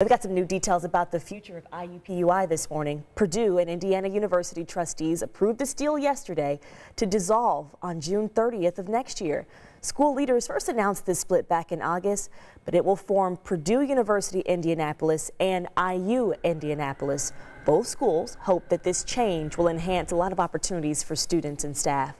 We've got some new details about the future of IUPUI this morning. Purdue and Indiana University trustees approved this deal yesterday to dissolve on June 30th of next year. School leaders first announced this split back in August, but it will form Purdue University Indianapolis and IU Indianapolis. Both schools hope that this change will enhance a lot of opportunities for students and staff.